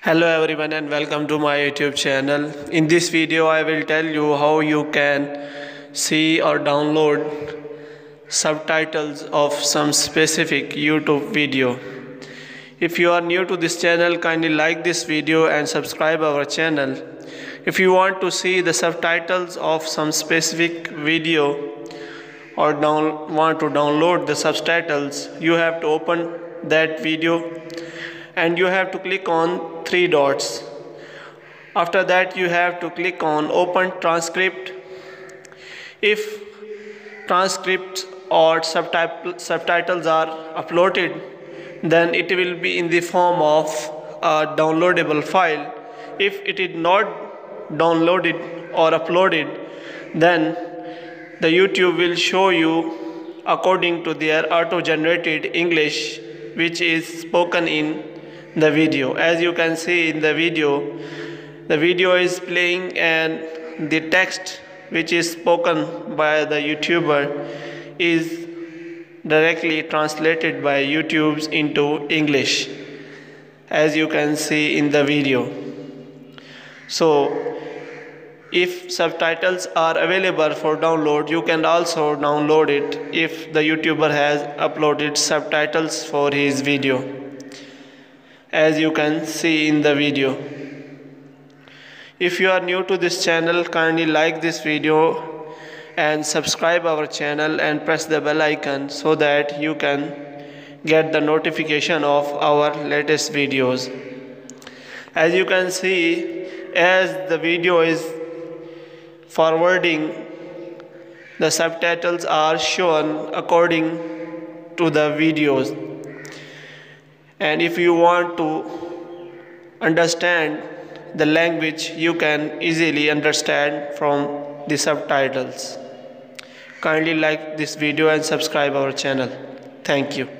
Hello everyone and welcome to my YouTube channel. In this video I will tell you how you can see or download subtitles of some specific YouTube video. If you are new to this channel kindly like this video and subscribe our channel. If you want to see the subtitles of some specific video or down, want to download the subtitles you have to open that video and you have to click on three dots. After that you have to click on open transcript. If transcripts or subtitles are uploaded then it will be in the form of a downloadable file. If it is not downloaded or uploaded then the YouTube will show you according to their auto generated English which is spoken in the video. As you can see in the video the video is playing and the text which is spoken by the youtuber is directly translated by YouTube's into English as you can see in the video. So if subtitles are available for download you can also download it if the youtuber has uploaded subtitles for his video as you can see in the video. If you are new to this channel kindly like this video and subscribe our channel and press the bell icon so that you can get the notification of our latest videos. As you can see as the video is forwarding the subtitles are shown according to the videos and if you want to understand the language you can easily understand from the subtitles. Kindly like this video and subscribe our channel. Thank you